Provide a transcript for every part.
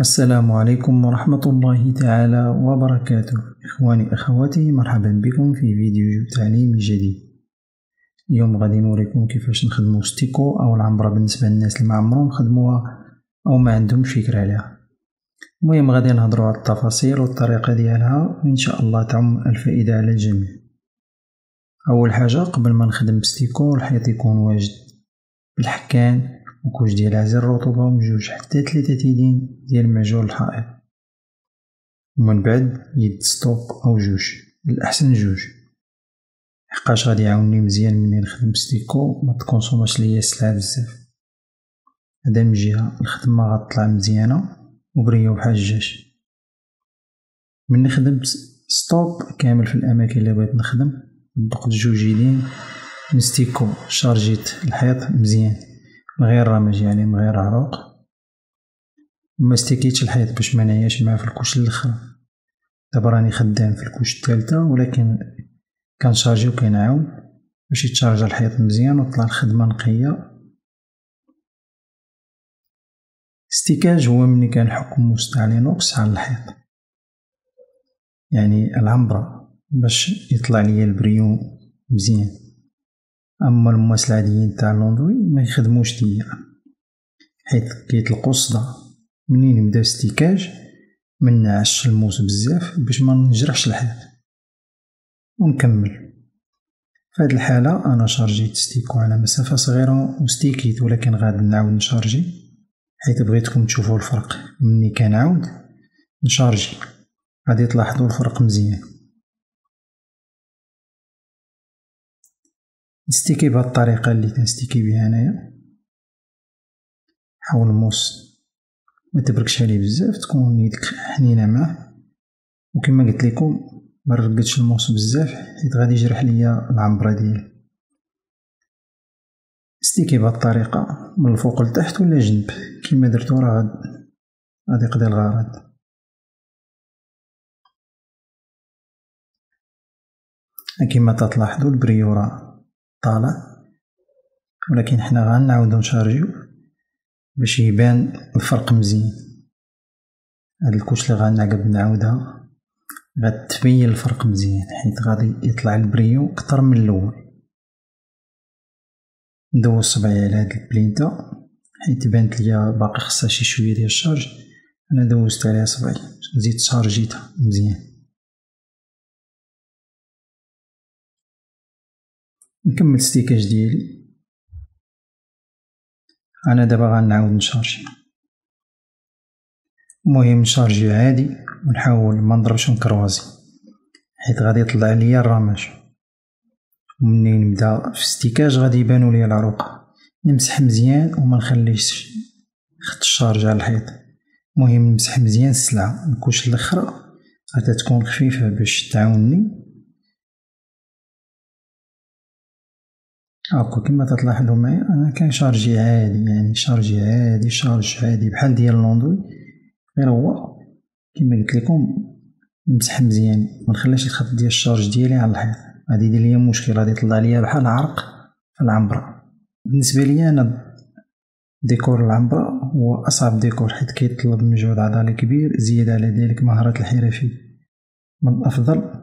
السلام عليكم ورحمة الله تعالى وبركاته. إخواني أخواتي مرحبا بكم في فيديو تعليمي جديد. اليوم غادي نوريكم كيفاش نخدمو ستيكو أو العنبرة بالنسبة للناس اللي معمرهم خدموها أو ما عندهم فكرة عليها. المهم غادي نهضرو على التفاصيل والطريقة ديالها وإن شاء الله تعم الفائدة على الجميع. أول حاجة قبل ما نخدم بستيكو الحيط يكون واجد. بالحكان وكوش ديال عزل الرطوبة ومجوج حتى تلاتة تيدين ديال معجون الحائط. ومن بعد يد ستوب أو جوج الأحسن جوج. حقاش غادي يعاوني مزيان مني نخدم ستيكو ما تكونسوماش ليا السلعة بزاف. هذا من جهة الخدمة غتطلع مزيانة وبرية وحجاج من خدمت ستوب كامل في الأماكن اللي بغيت نخدم طبقت جوج يدين د stucco شارجيت الحيط مزيان. من غير رمج يعني من غير عروق. وما استيكيتش الحيط باش ما نعياش معاه في ال couche الأخر. دابا راني خدام في ال couche الثالثة ولكن كنشارجي وكنعاود باش يتشارج الحيط مزيان وطلع الخدمة نقية. استيكاج هو ملي كنحك موس تاع l'inox على الحيط. يعني العنبرة باش يطلع ليا البريو مزيان. أما المواس العاديين تاع l'enduit ما يخدموش ليا حيت كيطلقو الصداع. منين نبدا استيكاج؟ منعش الموس بزاف باش ما نجرحش الحيط ونكمل. في هاد الحالة أنا شارجيت stucco على مسافة صغيرة وستيكيت ولكن غادي نعاود نشارجي حيت بغيتكم تشوفو الفرق. مني كنعاود نشارجي. غادي تلاحظو الفرق مزيان. نستيكي بهاد الطريقة اللي تنستيكي بها انايا حاول الموس متبركش عليه بزاف تكون يدك حنينة معاه. وكما قلت لكم مرقدش الموس بزاف حيت غادي يجرح ليا العنبرة ديالي. ستيكي بهاد الطريقة من الفوق لتحت ولا جنب؟ كيما درتو راه غادي يقضي الغرض. كيما تلاحظوا البريورة طالع ولكن حنا غنعاودو نشارجيو باش يبان الفرق مزيان. هاد ال couche اللي غنعقب نعاودها غتبين الفرق مزيان حيت غادي يطلع البريو كتر من الأول. ندوز صبعي على هاد البليصة حيت بانت ليا باقي خصها شي شوية ديال ال charge. أنا دوزت عليها صبعي زيد شارجيتها مزيان. نكمل ستيكاج ديالي. أنا دابا غنعاود نشارجي. المهم نشارجي عادي ونحاول ما نضربش ن croisé حيت غادي يطلع ليا الرمج ومنين نبدا؟ في ستيكاج غادي يبانو ليا العروق. نمسح مزيان وما نخليش خط ال charge على الحيط. المهم نمسح مزيان السلعة ال couche الأخرى غادا تكون خفيفة باش تعاوني هاكا كيما تتلاحظو معايا أنا كنشارجي عادي يعني شارجي عادي شارج عادي بحال ديال l'enduit. غير هو كيما قلت لكم نمسح مزيان منخليش الخط ديال الشارج ديالي على الحيط. غادي يدير ليا مشكل غادي يطلع ليا بحال عرق في العنبرة بالنسبة ليا أنا ديكور العنبرة هو أصعب ديكور حيت كيطلب مجهود عضلي كبير زيادة على ذلك مهارة الحرفي من الأفضل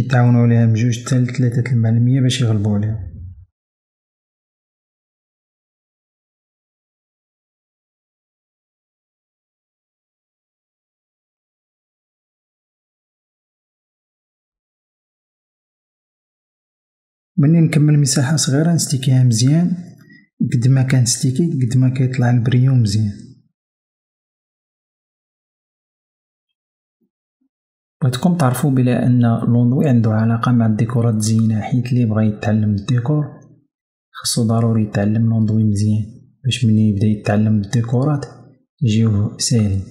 يتعاونوا عليها بجوج حتى لثلاثة المعلمية باش يغلبوا عليها مني نكمل مساحة صغيرة نستيكيها مزيان. قد ما كان ستيكي قد ما كيطلع البريو مزيان. بغيتكم تعرفوا بلا أن l'enduit عنده علاقة مع الديكورات الزينة حيت اللي بغا يتعلم الديكور خاصو ضروري يتعلم l'enduit مزيان. باش مني يبدأ يتعلم الديكورات يجيوه ساهلين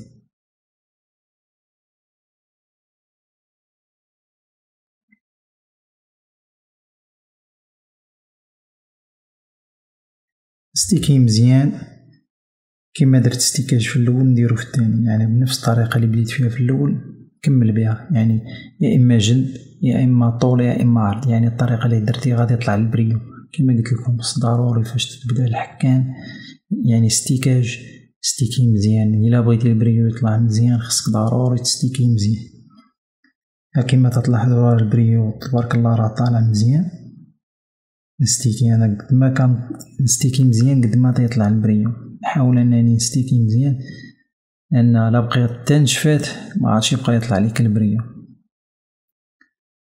ستيكي مزيان. كيما درت ستيكاج في الأول نديرو في الثاني يعني بنفس الطريقة اللي بديت فيها في الأول. كمل بها. يعني يا إما جلد يا إما طول يا إما عرض. يعني الطريقة اللي درتي غادي يطلع البريو. كما قلت لكم ضروري فاش تبدأ الحكان يعني استيكاج ستيكي مزيان. إلا بغيتي البريو يطلع مزيان خصك ضروري تستيكي مزيان. كيما تلاحظوا راه البريو تبارك الله راه طالع مزيان. نستيكي أنا قد ما كان نستيكي مزيان قد ما تيطلع البريو. نحاول أنني نستيكي مزيان. لأن لا بقيت تنشفات ما عادش يبقى يطلع ليك البريو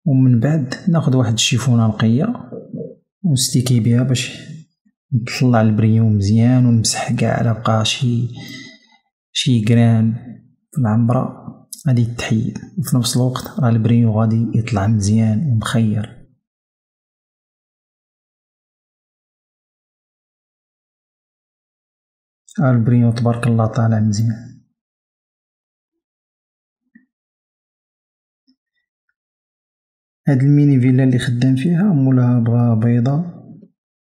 ومن بعد ناخذ واحد الشيفونه نقية ونستيكي بها باش نطلع البريو مزيان ونمسح كاع على بقى شي شي grain في العنبرة غادي تحيد. وفي نفس الوقت راه البريو غادي يطلع مزيان ومخير. البريو تبارك الله طالع مزيان. هاد ال mini villa اللي خدام فيها مولاها بغا بيضة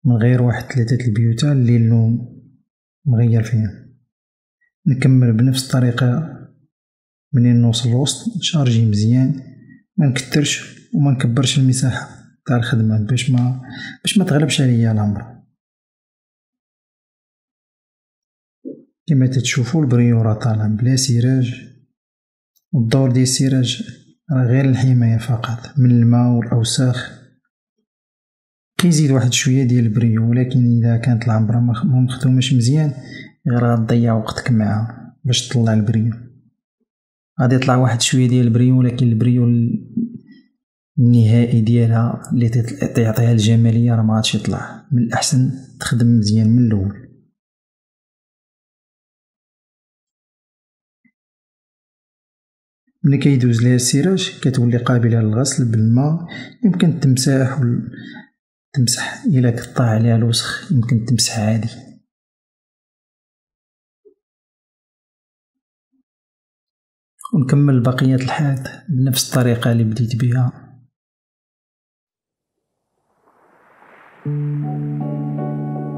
من غير واحد ثلاثة البيوتا اللي اللون مغير فيها. نكمل بنفس الطريقة منين نوصل الوسط نشارجي مزيان ما نكترش وما نكبرش المساحة تاع الخدمة باش ما باش ما تغلبش عليا الامر كما تتشوفوا البريو راه طالع بلا cirage والدور ديال ال cirage راه غير الحماية فقط من الماء والأوساخ. كيزيد واحد شوية ديال البريو ولكن إذا كانت العنبرة مخدوماش مزيان غير غتضيع وقتك معاها باش تطلع البريو. غادي يطلع واحد شوية ديال البريو ولكن البريو النهائي ديالها اللي تعطيها الجمالية راه مغاديش يطلع. من الأحسن تخدم مزيان من الأول. ملي كيدوز ليها السراج كتولي قابلة للغسل بالماء يمكن تمسح و تمسح إلا قطع عليها الوسخ يمكن تمسح عادي. ونكمل بقية الحاد بنفس الطريقة اللي بديت بها. fall